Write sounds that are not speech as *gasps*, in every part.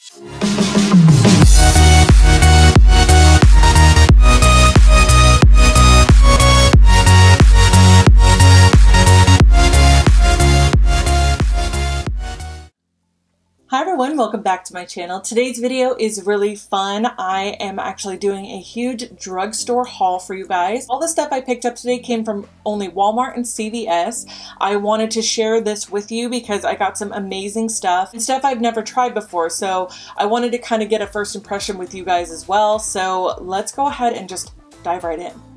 Everyone, welcome back to my channel. Today's video is really fun. I am actually doing a huge drugstore haul for you guys. All the stuff I picked up today came from only Walmart and CVS. I wanted to share this with you because I got some amazing stuff and stuff I've never tried before. So I wanted to kind of get a first impression with you guys as well. So let's go ahead and just dive right in.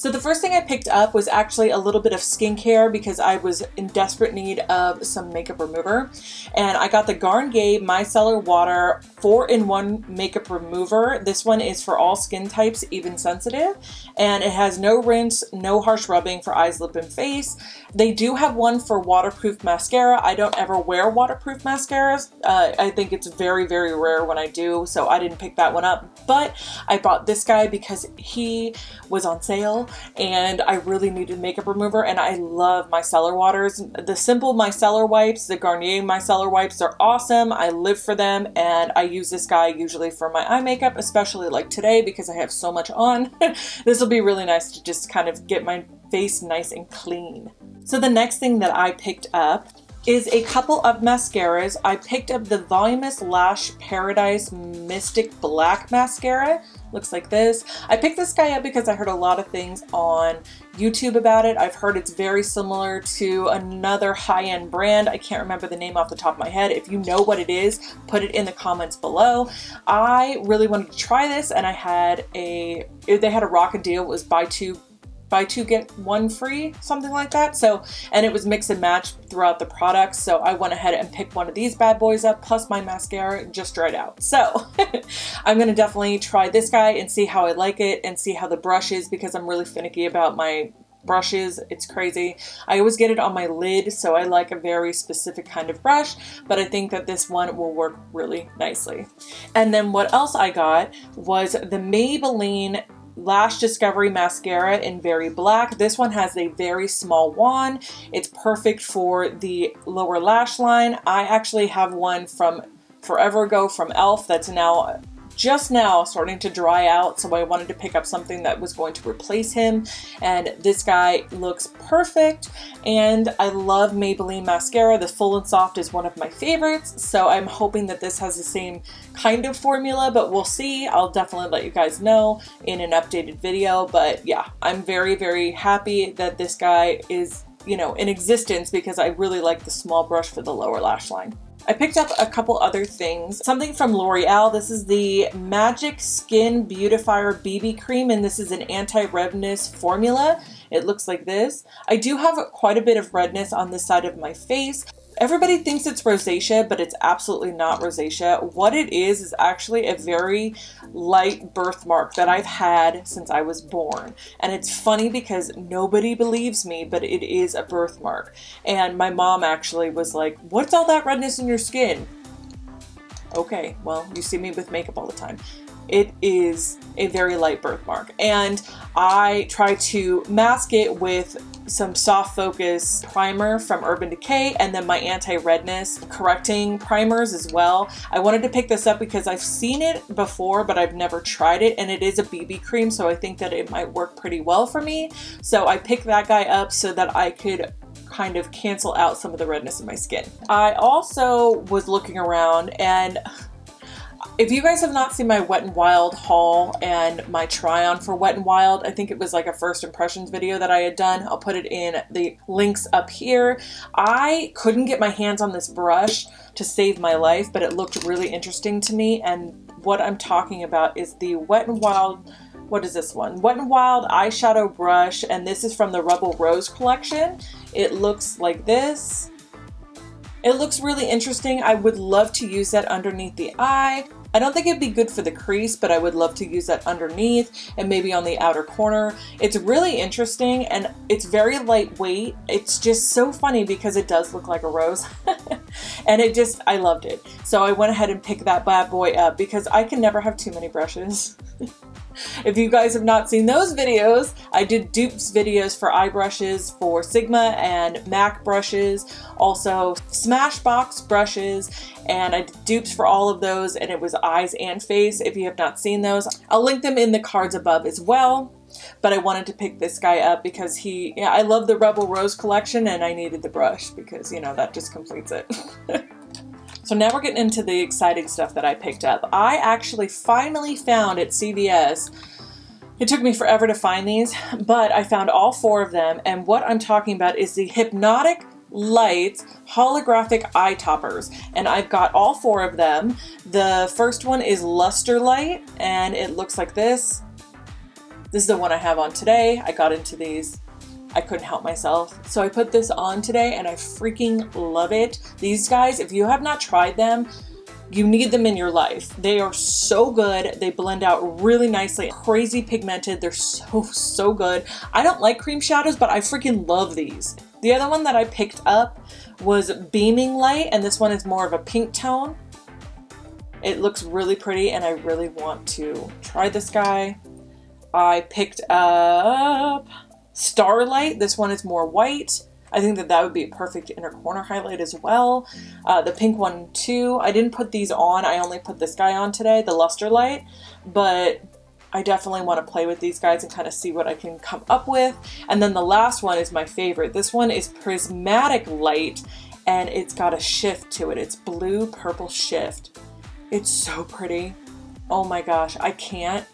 So the first thing I picked up was actually a little bit of skincare because I was in desperate need of some makeup remover. And I got the Garnier Micellar Water 4-in-1 makeup remover. This one is for all skin types, even sensitive. And it has no rinse, no harsh rubbing for eyes, lip, and face. They do have one for waterproof mascara. I don't ever wear waterproof mascaras. Uh, I think it's very, very rare when I do, so I didn't pick that one up. But I bought this guy because he was on sale and I really needed makeup remover and I love micellar waters. The simple micellar wipes, the Garnier micellar wipes are awesome. I live for them and I use this guy usually for my eye makeup, especially like today because I have so much on. *laughs* this will be really nice to just kind of get my face nice and clean. So the next thing that I picked up is a couple of mascaras. I picked up the Voluminous Lash Paradise Mystic Black Mascara. Looks like this. I picked this guy up because I heard a lot of things on YouTube about it. I've heard it's very similar to another high-end brand. I can't remember the name off the top of my head. If you know what it is, put it in the comments below. I really wanted to try this and I had a, they had a rocket deal. It was buy two buy two get one free something like that so and it was mix and match throughout the products so I went ahead and picked one of these bad boys up plus my mascara just dried out so *laughs* I'm gonna definitely try this guy and see how I like it and see how the brush is because I'm really finicky about my brushes. It's crazy. I always get it on my lid, so I like a very specific kind of brush, but I think that this one will work really nicely. And then what else I got was the Maybelline Lash Discovery Mascara in Very Black. This one has a very small wand. It's perfect for the lower lash line. I actually have one from forever ago from e.l.f. that's now just now starting to dry out, so I wanted to pick up something that was going to replace him. And this guy looks perfect, and I love Maybelline mascara. The Full and Soft is one of my favorites, so I'm hoping that this has the same kind of formula, but we'll see. I'll definitely let you guys know in an updated video, but yeah, I'm very, very happy that this guy is you know, in existence because I really like the small brush for the lower lash line. I picked up a couple other things. Something from L'Oreal. This is the Magic Skin Beautifier BB Cream, and this is an anti-redness formula. It looks like this. I do have quite a bit of redness on this side of my face. Everybody thinks it's rosacea, but it's absolutely not rosacea. What it is is actually a very light birthmark that I've had since I was born. And it's funny because nobody believes me, but it is a birthmark. And my mom actually was like, what's all that redness in your skin? Okay, well, you see me with makeup all the time it is a very light birthmark. And I try to mask it with some soft focus primer from Urban Decay and then my anti-redness correcting primers as well. I wanted to pick this up because I've seen it before but I've never tried it and it is a BB cream so I think that it might work pretty well for me. So I picked that guy up so that I could kind of cancel out some of the redness in my skin. I also was looking around and if you guys have not seen my Wet n Wild haul and my try on for Wet n Wild, I think it was like a first impressions video that I had done. I'll put it in the links up here. I couldn't get my hands on this brush to save my life, but it looked really interesting to me. And what I'm talking about is the Wet n Wild what is this one? Wet n Wild eyeshadow brush, and this is from the Rebel Rose collection. It looks like this. It looks really interesting. I would love to use that underneath the eye. I don't think it'd be good for the crease, but I would love to use that underneath and maybe on the outer corner. It's really interesting and it's very lightweight. It's just so funny because it does look like a rose. *laughs* and it just, I loved it. So I went ahead and picked that bad boy up because I can never have too many brushes. *laughs* if you guys have not seen those videos, I did dupes videos for eye brushes for Sigma and MAC brushes, also Smashbox brushes, and I did dupes for all of those, and it was eyes and face. If you have not seen those, I'll link them in the cards above as well but I wanted to pick this guy up because he, yeah, I love the Rebel Rose collection and I needed the brush because, you know, that just completes it. *laughs* so now we're getting into the exciting stuff that I picked up. I actually finally found at CVS it took me forever to find these, but I found all four of them, and what I'm talking about is the Hypnotic Lights holographic eye toppers and I've got all four of them. The first one is Luster Light and it looks like this. This is the one I have on today. I got into these. I couldn't help myself. So I put this on today and I freaking love it. These guys, if you have not tried them, you need them in your life. They are so good. They blend out really nicely. Crazy pigmented. They're so, so good. I don't like cream shadows, but I freaking love these. The other one that I picked up was Beaming Light, and this one is more of a pink tone. It looks really pretty, and I really want to try this guy. I picked up Starlight. This one is more white. I think that that would be a perfect inner corner highlight as well. Uh, the pink one too. I didn't put these on. I only put this guy on today, the Luster Light. But I definitely want to play with these guys and kind of see what I can come up with. And then the last one is my favorite. This one is Prismatic Light and it's got a shift to it. It's blue purple shift. It's so pretty. Oh my gosh, I can't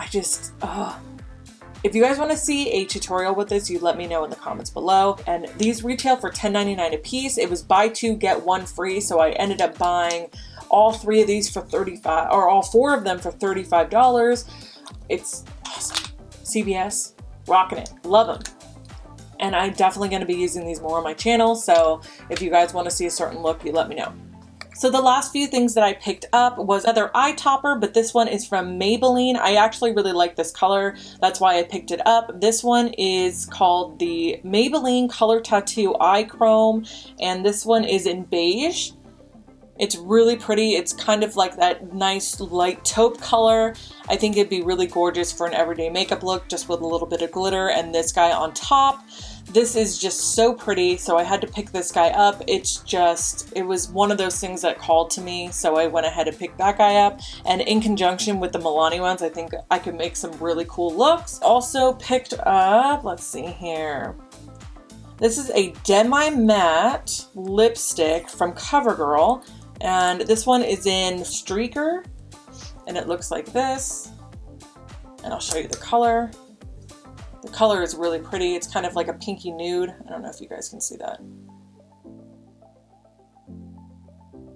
I just, oh. If you guys want to see a tutorial with this, you let me know in the comments below. And these retail for $10.99 a piece. It was buy two, get one free, so I ended up buying all three of these for 35 or all four of them for $35. It's awesome. CVS, rocking it. Love them. And I'm definitely going to be using these more on my channel, so if you guys want to see a certain look, you let me know. So the last few things that I picked up was another eye topper, but this one is from Maybelline. I actually really like this color. That's why I picked it up. This one is called the Maybelline Color Tattoo Eye Chrome, and this one is in beige. It's really pretty. It's kind of like that nice light taupe color. I think it'd be really gorgeous for an everyday makeup look just with a little bit of glitter and this guy on top. This is just so pretty, so I had to pick this guy up. It's just, it was one of those things that called to me, so I went ahead and picked that guy up. And in conjunction with the Milani ones, I think I could make some really cool looks. Also picked up, let's see here. This is a Demi Matte lipstick from CoverGirl, and this one is in Streaker, and it looks like this. And I'll show you the color. The color is really pretty. It's kind of like a pinky nude. I don't know if you guys can see that.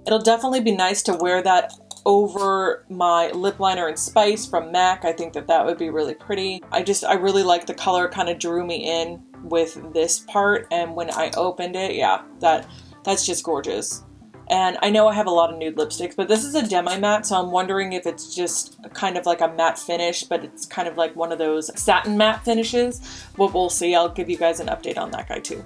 It'll definitely be nice to wear that over my lip liner in Spice from MAC. I think that that would be really pretty. I just, I really like the color. kind of drew me in with this part. And when I opened it, yeah, that that's just gorgeous. And I know I have a lot of nude lipsticks, but this is a demi matte, so I'm wondering if it's just kind of like a matte finish, but it's kind of like one of those satin matte finishes. But we'll see. I'll give you guys an update on that guy too.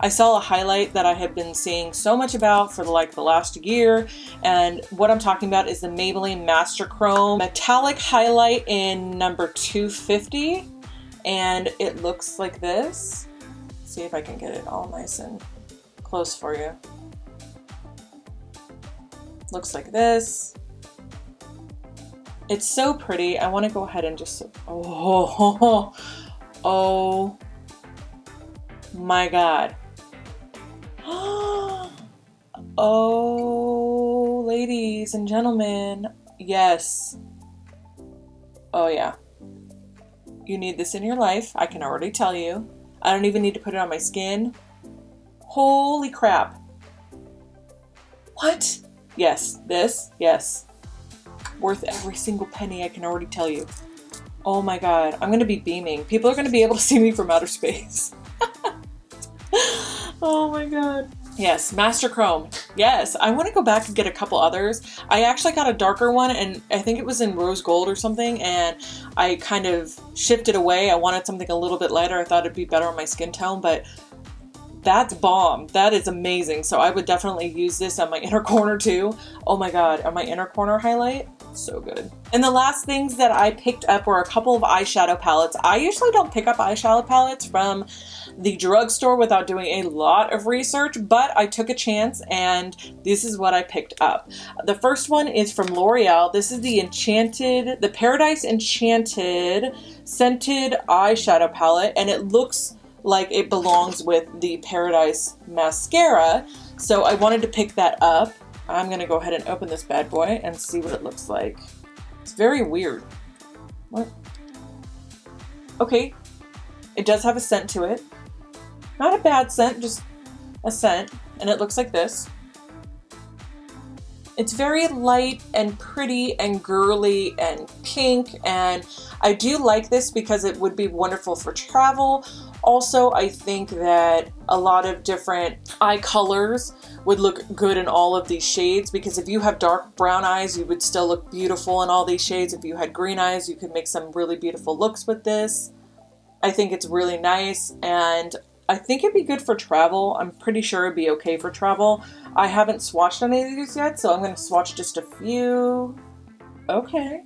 I saw a highlight that I have been seeing so much about for like the last year, and what I'm talking about is the Maybelline Master Chrome Metallic Highlight in number 250, and it looks like this. Let's see if I can get it all nice and close for you looks like this. It's so pretty. I want to go ahead and just, oh, *laughs* oh my God. *gasps* Oh, ladies and gentlemen, yes. Oh yeah. You need this in your life. I can already tell you. I don't even need to put it on my skin. Holy crap. What? Yes, this, yes. Worth every single penny, I can already tell you. Oh my god, I'm gonna be beaming. People are gonna be able to *laughs* see me from outer space. *laughs* oh my god. Yes, Master Chrome. Yes, I want to go back and get a couple others. I actually got a darker one and I think it was in rose gold or something and I kind of shifted away. I wanted something a little bit lighter. I thought it'd be better on my skin tone, but that's bomb. That is amazing. So I would definitely use this on my *laughs* inner corner too. Oh my god, on my inner corner highlight. So good. And the last things that I picked up were a couple of eyeshadow palettes. I usually don't pick up eyeshadow palettes from the drugstore without doing a lot of research, but I took a chance and this is what I picked up. The first one is from L'Oreal. This is the Enchanted, the Paradise Enchanted Scented Eyeshadow Palette, and it looks like it belongs with the Paradise Mascara. So I wanted to pick that up. I'm gonna go ahead and open this bad boy and see what it looks like. It's very weird. What? Okay, it does have a scent to it. Not a bad scent, just a scent. And it looks like this. It's very light and pretty and girly and pink and I do like this because it would be wonderful for travel. Also, I think that a lot of different eye colors would look good in all of these shades because if you have dark brown eyes, you would still look beautiful in all these shades. If you had green eyes, you could make some really beautiful looks with this. I think it's really nice and I think it'd be good for travel. I'm pretty sure it'd be okay for travel. I haven't swatched any of these yet, so I'm to swatch just a few. Okay.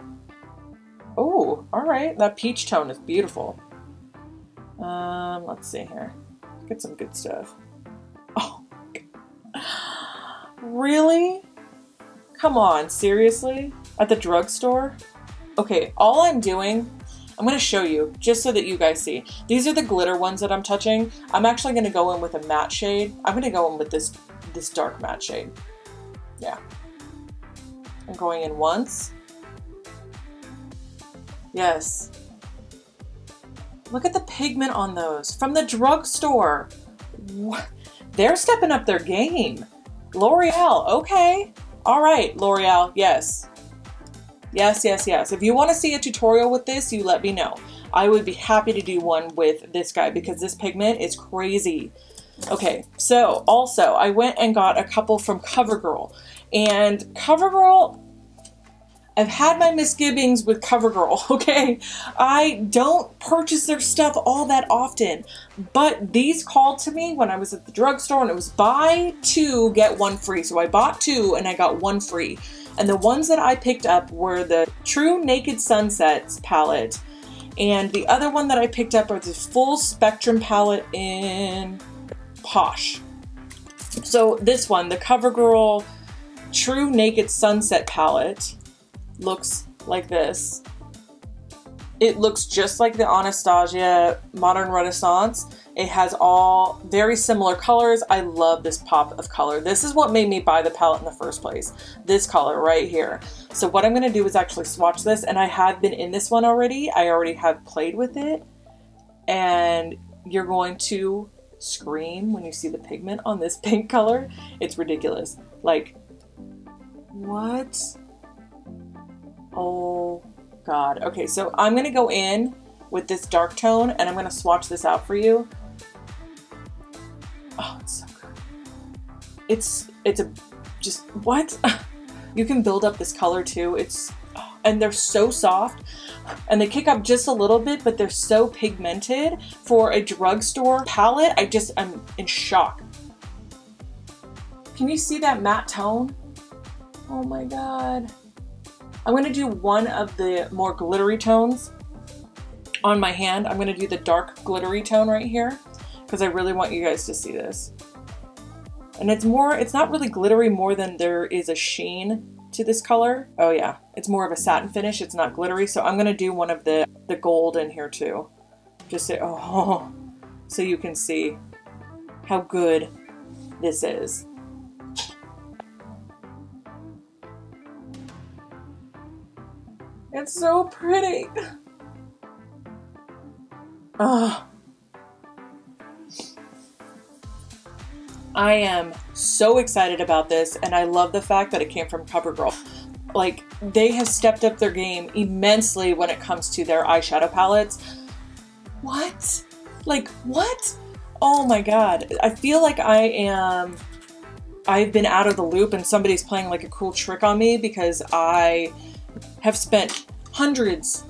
Oh, all right. That peach tone is beautiful. Um, let's see here. Get some good stuff. Oh, really? Come on, seriously? At the drugstore? Okay, all I'm doing I'm to show you just so that you guys see. These are the glitter ones that I'm touching. I'm actually to go in with a matte shade. I'm to go in with this, this dark matte shade. Yeah. I'm going in once. Yes. Look at the pigment on those from the drugstore. They're stepping up their game. L'Oreal, okay. All right, L'Oreal, yes. Yes, yes, yes. If you want to see a tutorial with this, you let me know. I would be happy to do one with this guy because this pigment is crazy. Okay, so also I went and got a couple from CoverGirl. And CoverGirl, I've had my misgivings with CoverGirl, *laughs* okay? I don't purchase their stuff all that often, but these called to me when I was at the drugstore and it was buy two, get one free. So I bought two and I got one free. And the ones that I picked up were the TruNaked Sunsets palette. And the other one that I picked up are the full spectrum palette in Posh. So this one, the CoverGirl TruNaked Sunset palette, looks like this. It looks just like the Anastasia Modern Renaissance, it has all very similar colors. I love this pop of color. This is what made me buy the palette in the first place. This color right here. So what I'm going to do is actually swatch this and I have been in this one already. I already have played with it and you're going to scream when you see the pigment on this *laughs* pink color. It's ridiculous. Like, what? Oh God. Okay, so I'm to go in with this dark tone and I'm to swatch this out for you. Oh, it's so good. It's it's a just what? *laughs* you can build up this color too. It's and they're so soft and they kick up just a little bit, but they're so pigmented for a drugstore palette. I just I'm in shock. Can you see that matte tone? Oh my god. I'm going to do one of the more glittery tones on my hand. I'm going to do the dark glittery tone right here because I really want you guys to see this. And it's more, it's not really glittery more than there is a sheen to this color. Oh yeah, it's more of a satin finish. It's not glittery. So I'm going to do one of the, the gold in here too. Just so, oh, *laughs* so you can see how good this is. It's so pretty. Oh. I am so excited about this, and I love the fact that it came from CoverGirl. Like, they have stepped up their game immensely when it comes to their eyeshadow palettes. What? Like, what? Oh my god. I feel like I am. I've been out of the loop and somebody's playing like a cool trick on me because I have spent hundreds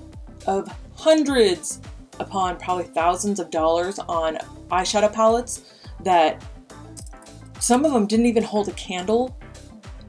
of hundreds upon probably thousands of dollars on eyeshadow palettes that some of them didn't even hold a candle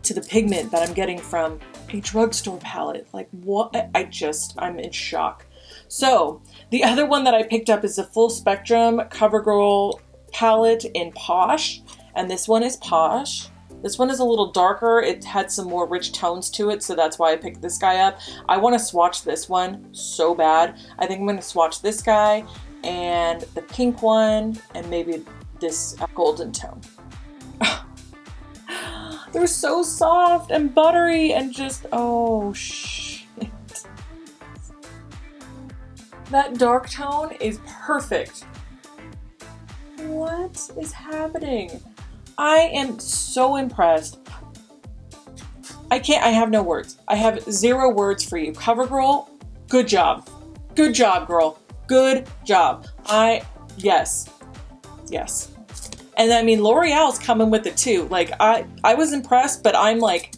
to the pigment that I'm getting from a drugstore palette. Like what? I just, I'm in shock. So the other one that I picked up is the Full Spectrum CoverGirl palette in Posh. And this one is Posh. This one is a little darker. It had some more rich tones to it, so that's why I picked this guy up. I want to swatch this one so bad. I think I'm going to swatch this guy and the pink one and maybe this uh, golden tone. *laughs* They're so soft and buttery and just, oh shit. That dark tone is perfect. What is happening? I am so impressed. I can't, I have no words. I have zero words for you. CoverGirl, good job. Good job, girl. Good job. I, yes. Yes. And I mean, L'Oreal's coming with it too. Like, I, I was impressed, but I'm like,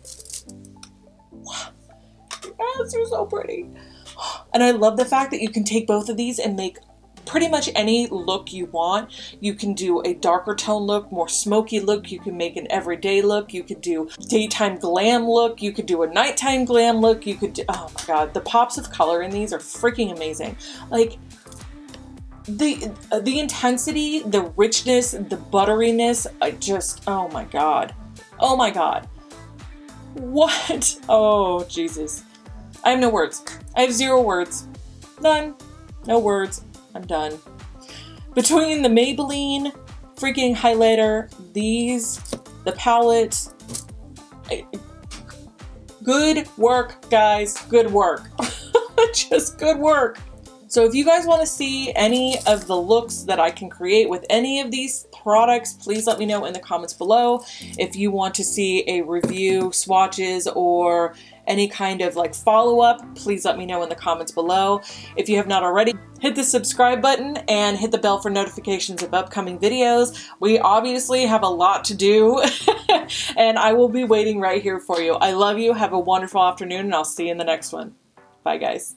yes, you're so pretty. *gasps* And I love the fact that you can take both of these and make pretty much any look you want. You can do a darker tone look, more smoky look. You can make an everyday look. You could do daytime glam look. You could do a nighttime glam look. You could do, oh my god, the pops of color in these are freaking amazing. Like, the the intensity, the richness, the butteriness, I just, oh my god. Oh my god. What? *laughs* Oh, Jesus. I have no words. I have zero words. None. No words. I'm done. Between the Maybelline freaking highlighter, these, the palette, good work, guys. Good work. *laughs* Just good work. So if you guys want to see any of the looks that I can create with any of these products, please let me know in the comments below. If you want to see a review, swatches, or any kind of like follow-up, please let me know in the comments below. If you have not already, hit the subscribe button and hit the bell for notifications of upcoming videos. We obviously have a lot to do *laughs* and I will be waiting right here for you. I love you. Have a wonderful afternoon and I'll see you in the next one. Bye guys.